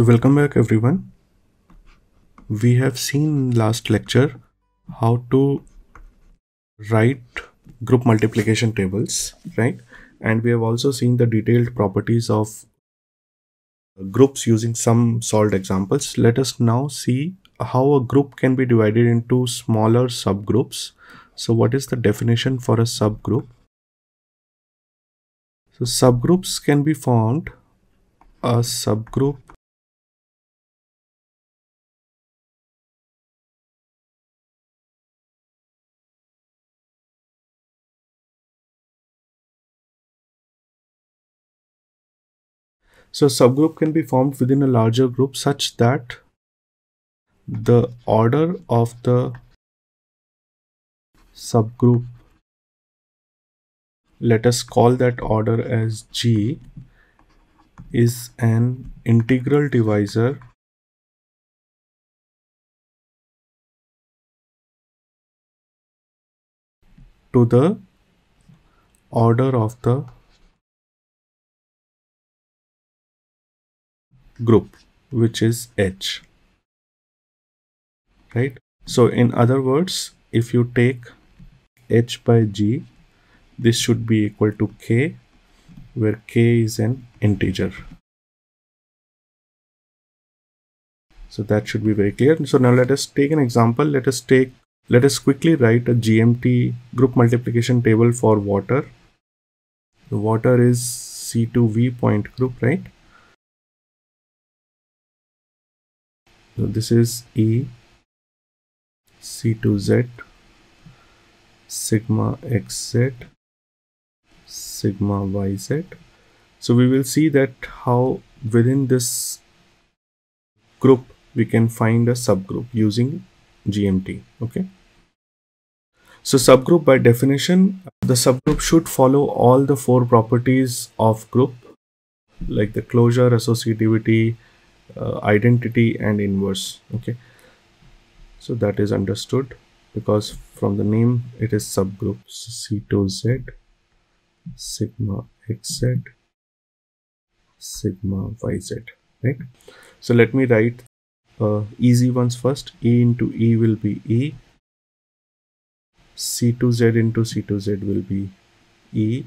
So welcome back everyone. We have seen last lecture how to write group multiplication tables, right? And we have also seen the detailed properties of groups using some solved examples. Let us now see how a group can be divided into smaller subgroups. So what is the definition for a subgroup? So subgroups can be formed a subgroup So subgroup can be formed within a larger group such that the order of the subgroup let us call that order as G is an integral divisor to the order of the group which is h. Right? So in other words if you take h by g this should be equal to k where k is an integer. So that should be very clear. So now let us take an example. Let us take let us quickly write a gmt group multiplication table for water. The water is c2v point group right so this is e c2z sigma xz sigma yz so we will see that how within this group we can find a subgroup using gmt okay? So subgroup by definition the subgroup should follow all the four properties of group like the closure associativity uh, identity and inverse okay? So that is understood because from the name it is subgroups c2z sigma xz sigma yz right? So let me write uh, easy ones first. E into e will be e c2z into c2z will be e.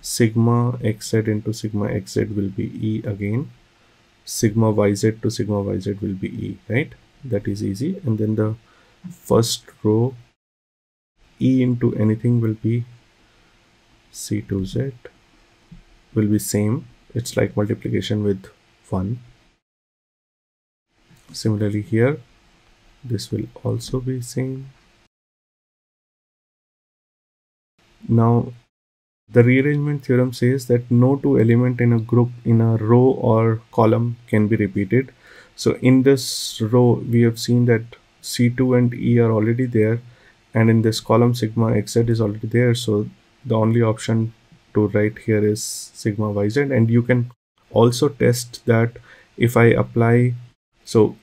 Sigma xz into sigma xz will be e again sigma yz to sigma yz will be e right? That is easy. And then the first row e into anything will be c2z will be same. It's like multiplication with 1 similarly here this will also be same. Now the rearrangement theorem says that no two element in a group in a row or column can be repeated. So in this row, we have seen that C2 and E are already there. And in this column, sigma xz is already there. So the only option to write here is sigma yz. And you can also test that if I apply, so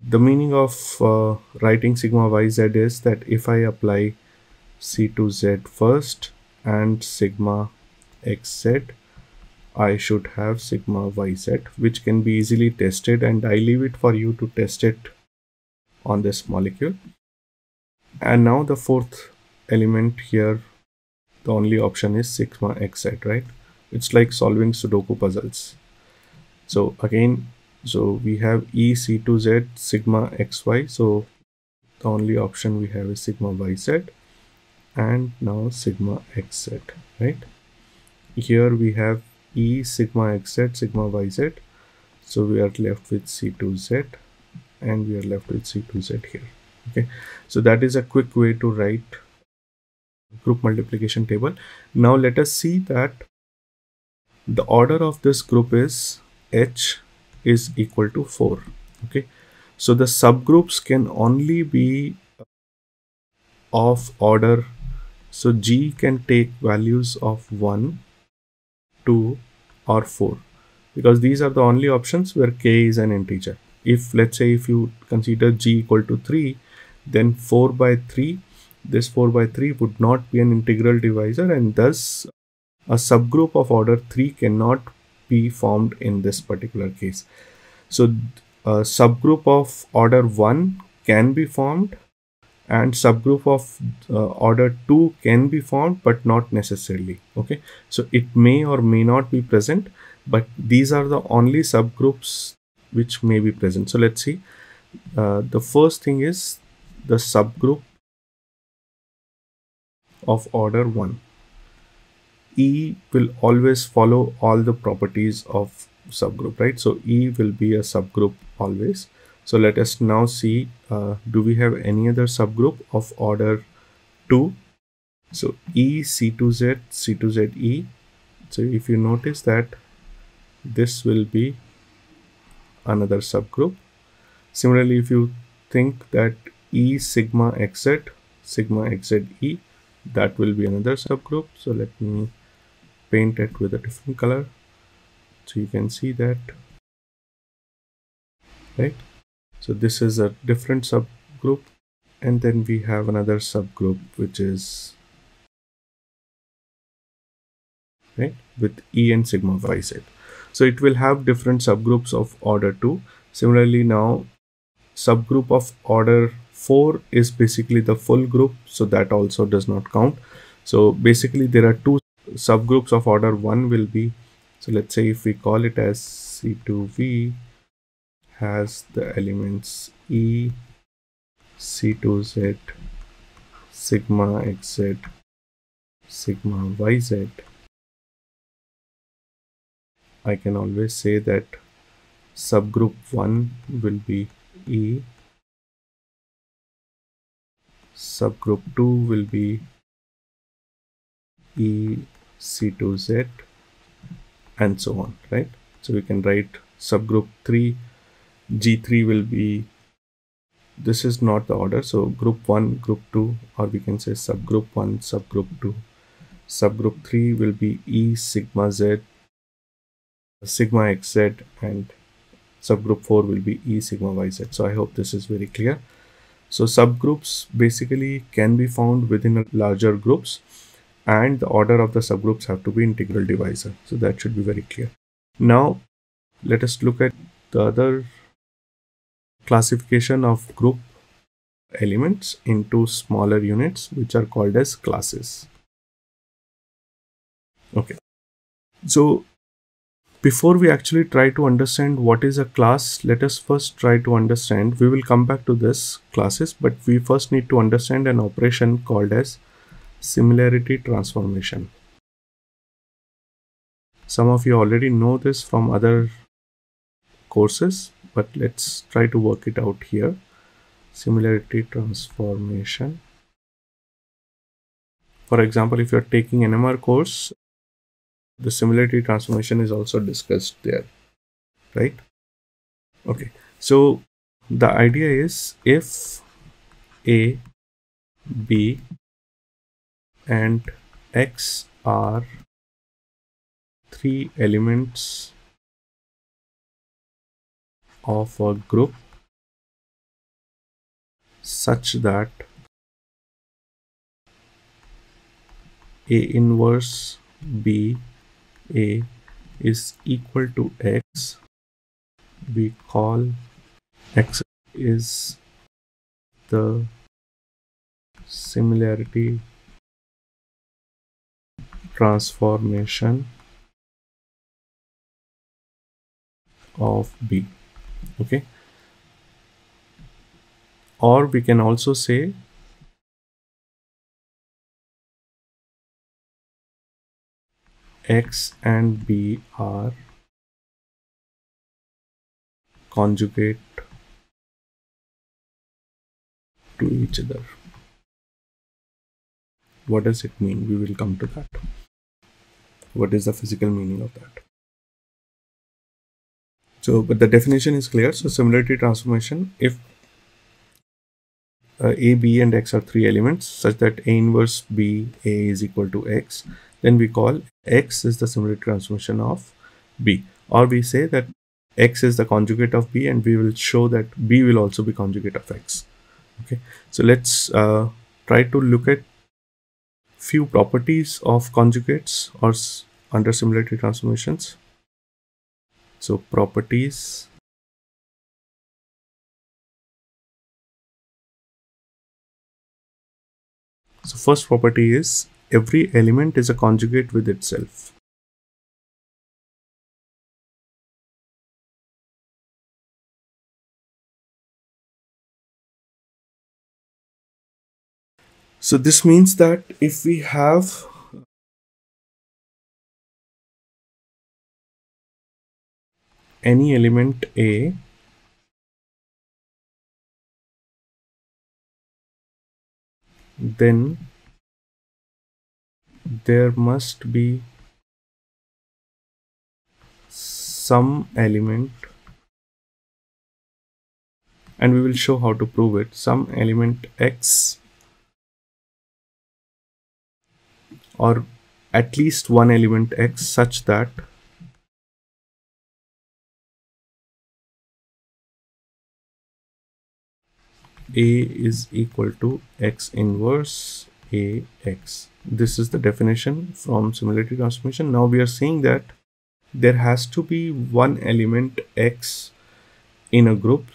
the meaning of uh, writing sigma yz is that if I apply C2z first, and sigma xz I should have sigma yz which can be easily tested and I leave it for you to test it on this molecule. And now the fourth element here the only option is sigma xz right? It's like solving sudoku puzzles. So again so we have e c2z sigma xy so the only option we have is sigma yz and now sigma xz right? Here we have e sigma xz sigma yz so we are left with c2z and we are left with c2z here okay? So that is a quick way to write group multiplication table. Now let us see that the order of this group is h is equal to 4 okay? So the subgroups can only be of order so G can take values of 1, 2 or 4 because these are the only options where k is an integer. If let's say if you consider G equal to 3 then 4 by 3 this 4 by 3 would not be an integral divisor and thus a subgroup of order 3 cannot be formed in this particular case. So a subgroup of order 1 can be formed and subgroup of uh, order 2 can be formed but not necessarily okay? So it may or may not be present but these are the only subgroups which may be present. So let's see. Uh, the first thing is the subgroup of order 1 e will always follow all the properties of subgroup right? So e will be a subgroup always so let us now see, uh, do we have any other subgroup of order 2? So E, C2Z, C2ZE. So if you notice that this will be another subgroup. Similarly, if you think that E sigma XZ, sigma XZ E, that will be another subgroup. So let me paint it with a different color. So you can see that, right? So this is a different subgroup. And then we have another subgroup, which is right with E and sigma YZ. So it will have different subgroups of order 2. Similarly, now subgroup of order 4 is basically the full group. So that also does not count. So basically there are two subgroups of order 1 will be. So let's say if we call it as C2V has the elements E, C2Z, sigma XZ, sigma YZ, I can always say that subgroup 1 will be E, subgroup 2 will be E, C2Z, and so on, right? So we can write subgroup 3 G3 will be this is not the order. So group 1 group 2 or we can say subgroup 1 subgroup 2 subgroup 3 will be E sigma Z sigma XZ and subgroup 4 will be E sigma YZ so I hope this is very clear. So subgroups basically can be found within larger groups and the order of the subgroups have to be integral divisor. So that should be very clear. Now let us look at the other classification of group elements into smaller units which are called as classes. Okay. So before we actually try to understand what is a class let us first try to understand we will come back to this classes but we first need to understand an operation called as similarity transformation. Some of you already know this from other courses but let's try to work it out here. Similarity transformation. For example if you're taking NMR course the similarity transformation is also discussed there right? Okay so the idea is if a b and x are three elements of a group such that A inverse B A is equal to X, we call X is the similarity transformation of B okay. Or we can also say x and b are conjugate to each other. What does it mean? We will come to that. What is the physical meaning of that so, but the definition is clear. So, similarity transformation, if uh, A, B and X are three elements such that A inverse B, A is equal to X, then we call X is the similarity transformation of B. Or we say that X is the conjugate of B and we will show that B will also be conjugate of X. Okay, so let's uh, try to look at few properties of conjugates or under similarity transformations so properties. So first property is every element is a conjugate with itself. So this means that if we have any element A then there must be some element and we will show how to prove it. Some element x or at least one element x such that a is equal to x inverse ax this is the definition from similarity transformation. Now we are saying that there has to be one element x in a group.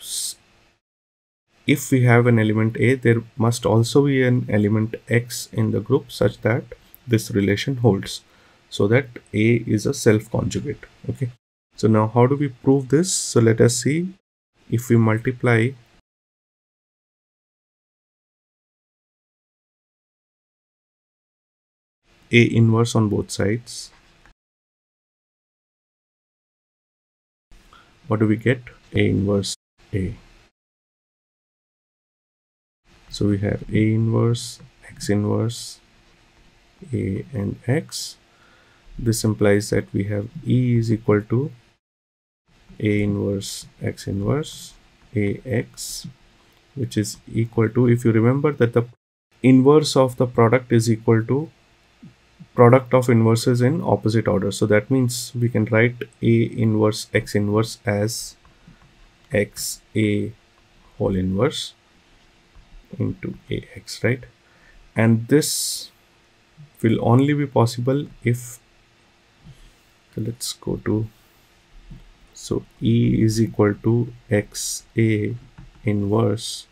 If we have an element a there must also be an element x in the group such that this relation holds so that a is a self conjugate okay. So now how do we prove this? So let us see. If we multiply A inverse on both sides. What do we get? A inverse A. So we have A inverse, X inverse, A and X. This implies that we have E is equal to A inverse, X inverse, AX, which is equal to, if you remember that the inverse of the product is equal to product of inverses in opposite order. So that means we can write a inverse x inverse as x a whole inverse into ax right? And this will only be possible if let's go to so e is equal to x a inverse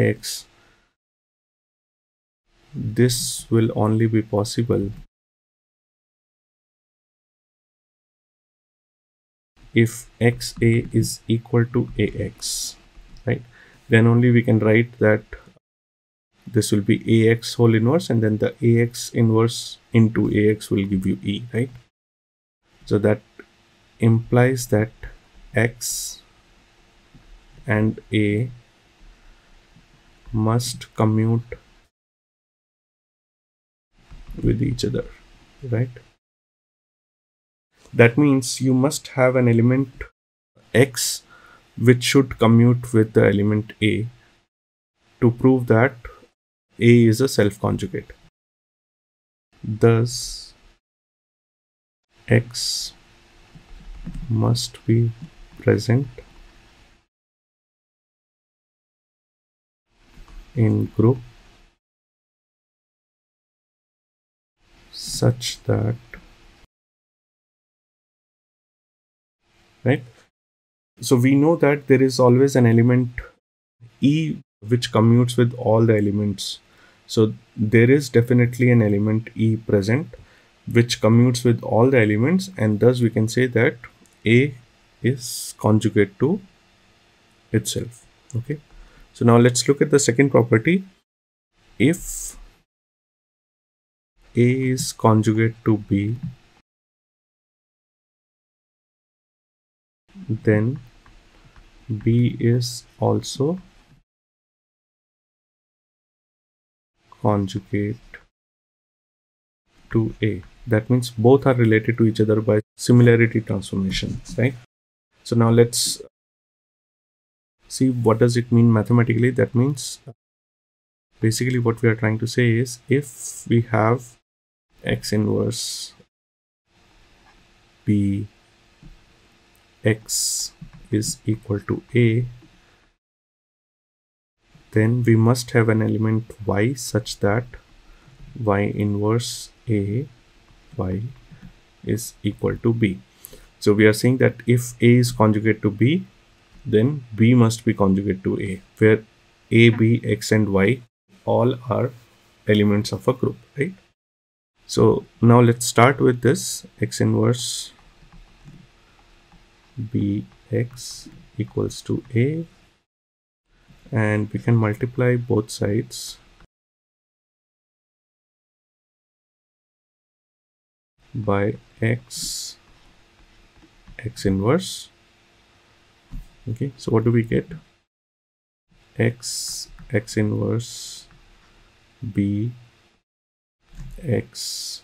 ax this will only be possible if xa is equal to ax right? Then only we can write that this will be ax whole inverse and then the ax inverse into ax will give you e right? So that implies that x and a must commute with each other right? That means you must have an element x which should commute with the element a to prove that a is a self conjugate thus x must be present in group such that right? So we know that there is always an element e which commutes with all the elements. So there is definitely an element e present which commutes with all the elements and thus we can say that a is conjugate to itself okay? So now let's look at the second property. If a is conjugate to B, then B is also conjugate to A. That means both are related to each other by similarity transformation, right? So now let's see what does it mean mathematically. That means basically what we are trying to say is if we have x inverse b x is equal to a then we must have an element y such that y inverse a y is equal to b. So we are saying that if a is conjugate to b then b must be conjugate to a where a b x and y all are elements of a group right so now let's start with this. X inverse bx equals to a. And we can multiply both sides. By x x inverse. Okay so what do we get? X x inverse b x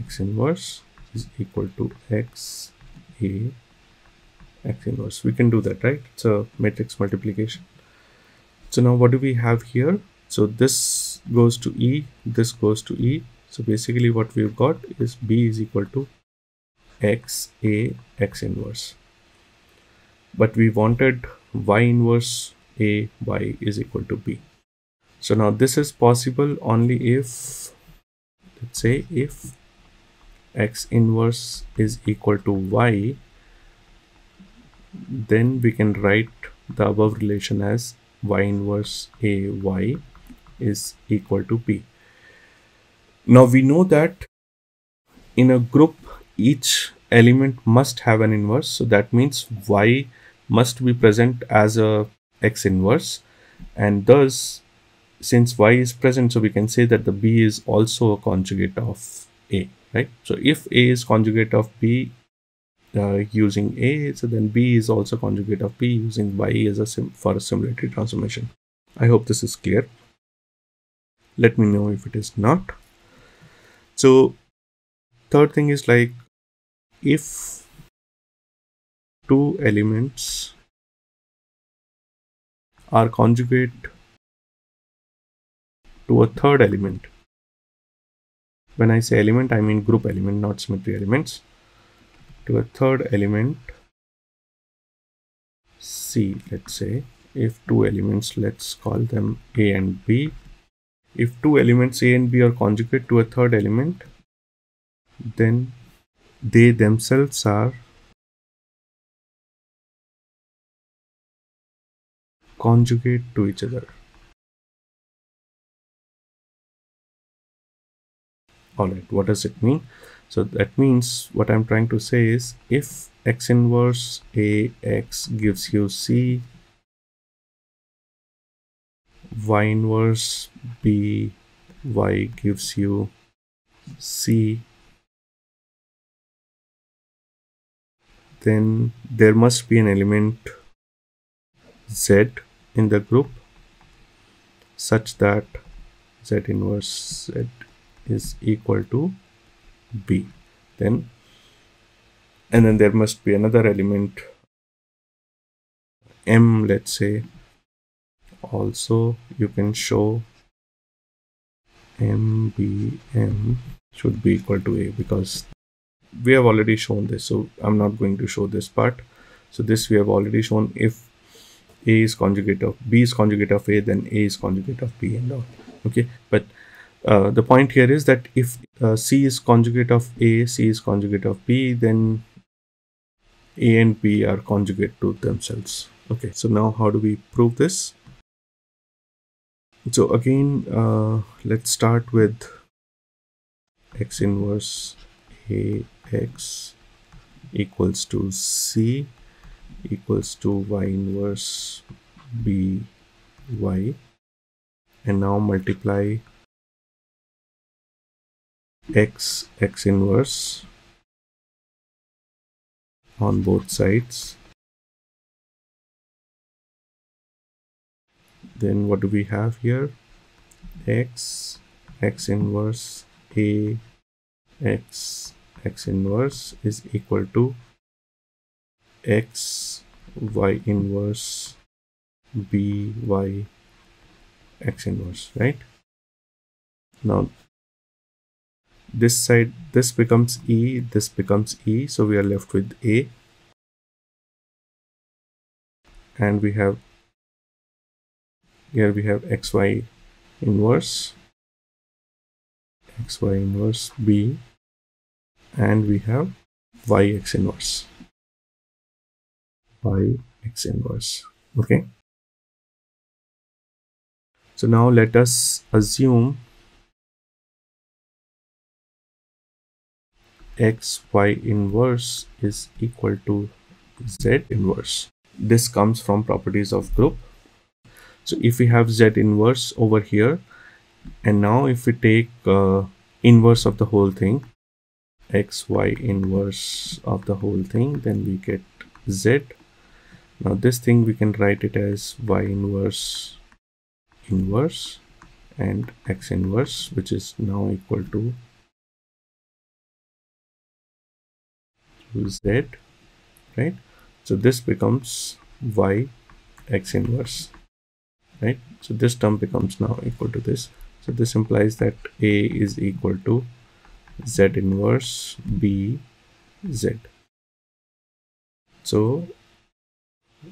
x inverse is equal to x a x inverse. We can do that right? It's a matrix multiplication. So now what do we have here? So this goes to e this goes to e. So basically what we've got is b is equal to x a x inverse. But we wanted y inverse a y is equal to b. So now this is possible only if let's say if x inverse is equal to y then we can write the above relation as y inverse a y is equal to b now we know that in a group each element must have an inverse. So that means y must be present as a x inverse. And thus since y is present so we can say that the b is also a conjugate of a right? So if a is conjugate of b uh, using a so then b is also conjugate of b using y as a sim for a similarity transformation. I hope this is clear. Let me know if it is not. So third thing is like if two elements are conjugate to a third element. When I say element, I mean group element, not symmetry elements. To a third element, C, let's say, if two elements, let's call them A and B. If two elements A and B are conjugate to a third element, then they themselves are conjugate to each other. Alright, what does it mean? So that means what I'm trying to say is if x inverse ax gives you c, y inverse b y gives you c, then there must be an element z in the group such that z inverse z is equal to b. Then and then there must be another element m let's say. Also you can show m b m should be equal to a because we have already shown this so i'm not going to show this part. So this we have already shown. If a is conjugate of b is conjugate of a then a is conjugate of b and all. Okay? But uh, the point here is that if uh, c is conjugate of a c is conjugate of b then a and b are conjugate to themselves. Okay so now how do we prove this? So again uh, let's start with x inverse a x equals to c equals to y inverse b y. And now multiply x x inverse on both sides. Then what do we have here? X x inverse a x x inverse is equal to x y inverse b y x inverse right? Now this side this becomes e this becomes e. So we are left with a. And we have here we have xy inverse xy inverse b. And we have yx inverse. Yx inverse. Okay? So now let us assume x y inverse is equal to z inverse. This comes from properties of group. So if we have z inverse over here and now if we take uh, inverse of the whole thing x y inverse of the whole thing then we get z. Now this thing we can write it as y inverse inverse and x inverse which is now equal to z right? So this becomes y x inverse right? So this term becomes now equal to this. So this implies that a is equal to z inverse b z. So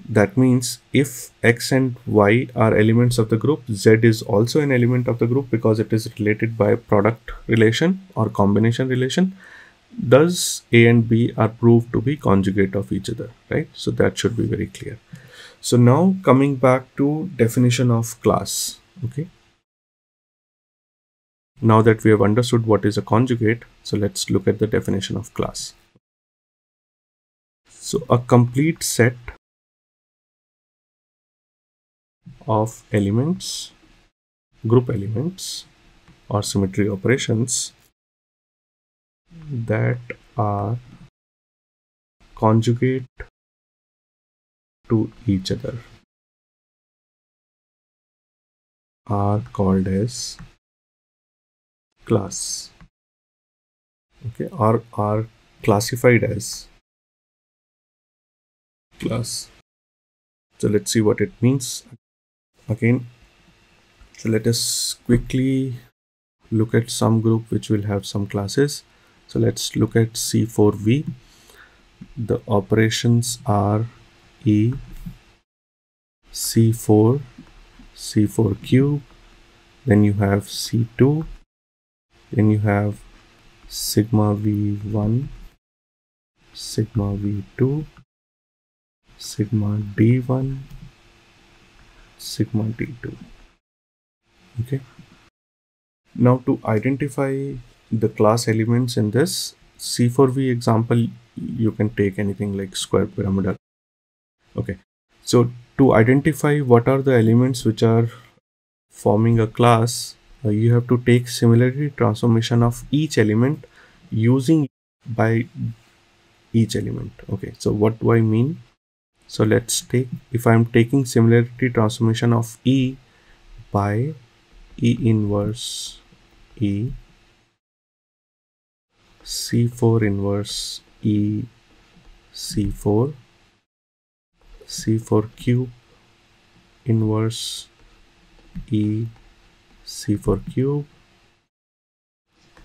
that means if x and y are elements of the group z is also an element of the group because it is related by product relation or combination relation thus a and b are proved to be conjugate of each other right? So that should be very clear. So now coming back to definition of class okay? Now that we have understood what is a conjugate so let's look at the definition of class. So a complete set of elements group elements or symmetry operations that are conjugate to each other are called as class. Okay are are classified as class. So let's see what it means. Again so let us quickly look at some group which will have some classes so let's look at C4V. The operations are E, C4, C4 cube, then you have C2, then you have sigma V1, sigma V2, sigma D1, sigma D2. Okay. Now to identify the class elements in this C4V example, you can take anything like square pyramidal. Okay, so to identify what are the elements which are forming a class, uh, you have to take similarity transformation of each element using by each element. Okay, so what do I mean? So let's take, if I'm taking similarity transformation of E by E inverse E c4 inverse e c4 c4 cube inverse e c4 cube.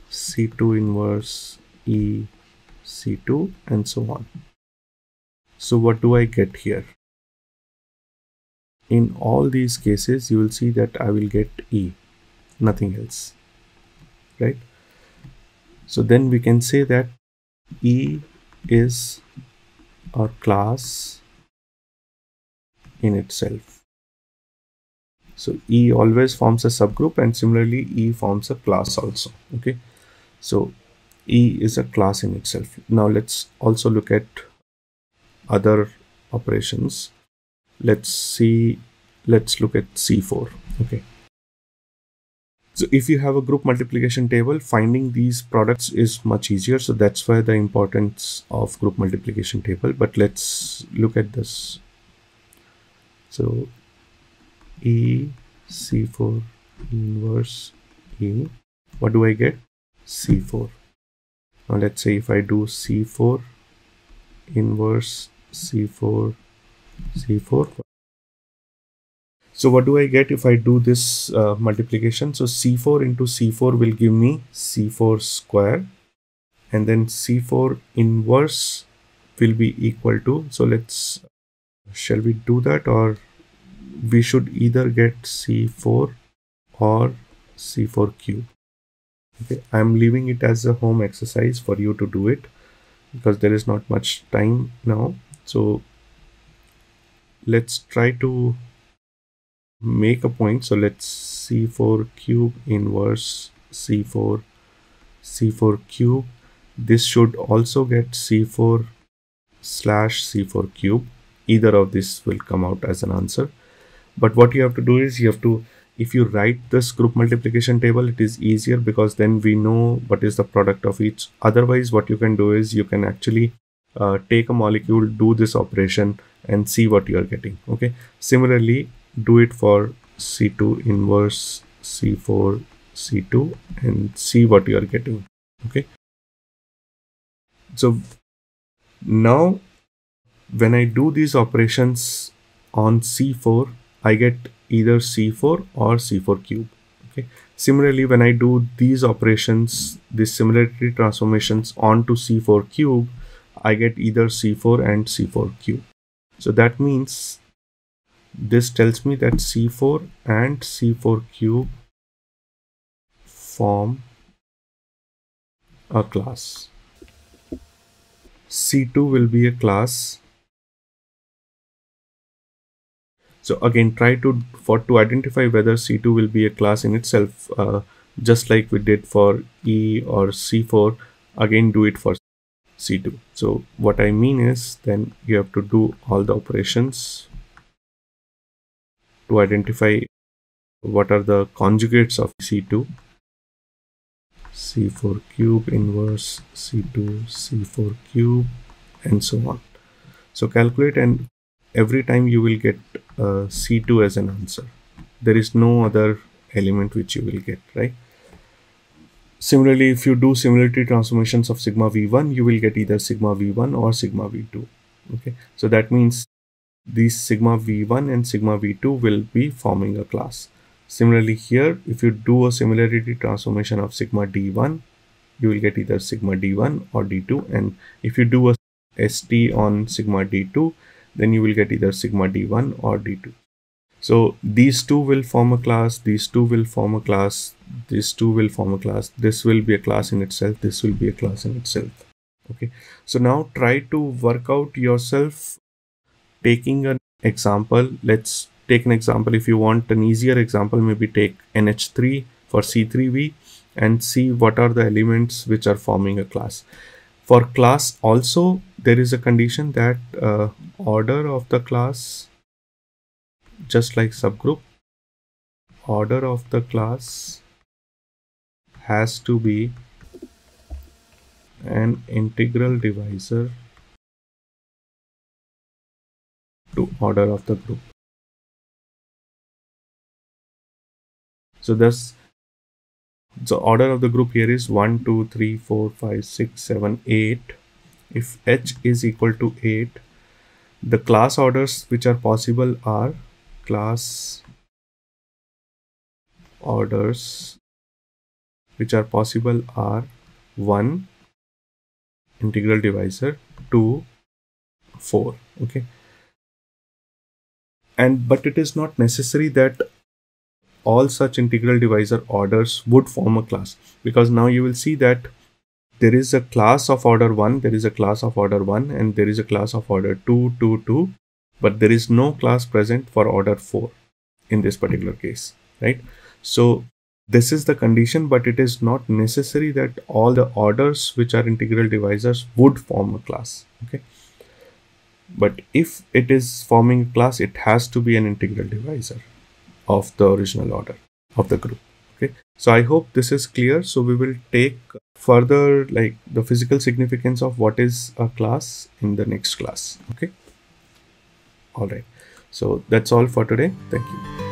C2 inverse e c2 and so on. So what do i get here? In all these cases you will see that i will get e nothing else right so then we can say that E is a class in itself. So E always forms a subgroup and similarly E forms a class also. Okay. So E is a class in itself. Now let's also look at other operations. Let's see, let's look at C4. Okay. So if you have a group multiplication table, finding these products is much easier. So that's why the importance of group multiplication table. But let's look at this. So E C4 inverse E. What do I get? C4. Now let's say if I do C4 inverse C4 C4 so what do I get if I do this uh, multiplication? So C4 into C4 will give me C4 square and then C4 inverse will be equal to, so let's, shall we do that or we should either get C4 or C4 cube. Okay, I'm leaving it as a home exercise for you to do it because there is not much time now. So let's try to make a point. So let's c4 cube inverse c4 c4 cube. This should also get c4 slash c4 cube. Either of this will come out as an answer. But what you have to do is you have to if you write this group multiplication table it is easier because then we know what is the product of each. Otherwise what you can do is you can actually uh, take a molecule do this operation and see what you are getting okay? Similarly do it for c2 inverse c4 c2 and see what you are getting okay so now when i do these operations on c4 i get either c4 or c4 cube okay similarly when i do these operations these similarity transformations onto c4 cube I get either C4 and C4 cube. So that means this tells me that C4 and C4 cube form a class. C2 will be a class. So again, try to for to identify whether C2 will be a class in itself, uh, just like we did for E or C4. Again, do it for C2. So what I mean is then you have to do all the operations to identify what are the conjugates of C2. C4 cube inverse C2 C4 cube and so on. So calculate and every time you will get uh, C2 as an answer. There is no other element which you will get, right? Similarly, if you do similarity transformations of sigma v1, you will get either sigma v1 or sigma v2. Okay, so that means these sigma v1 and sigma v2 will be forming a class. Similarly here, if you do a similarity transformation of sigma d1, you will get either sigma d1 or d2. And if you do a st on sigma d2, then you will get either sigma d1 or d2. So these two will form a class, these two will form a class, these two will form a class, this will be a class in itself, this will be a class in itself. Okay, so now try to work out yourself taking an example. Let's take an example. If you want an easier example, maybe take NH3 for C3V and see what are the elements which are forming a class. For class also, there is a condition that uh, order of the class just like subgroup order of the class has to be an integral divisor order of the group. So thus the order of the group here is 1 2 3 4 5 6 7 8 if h is equal to 8 the class orders which are possible are class orders which are possible are 1 integral divisor 2 4 okay and but it is not necessary that all such integral divisor orders would form a class because now you will see that there is a class of order 1 there is a class of order 1 and there is a class of order 2 2 2 but there is no class present for order 4 in this particular case, right? So this is the condition, but it is not necessary that all the orders which are integral divisors would form a class, okay? But if it is forming a class, it has to be an integral divisor of the original order of the group, okay? So I hope this is clear. So we will take further like the physical significance of what is a class in the next class, okay? all right so that's all for today thank you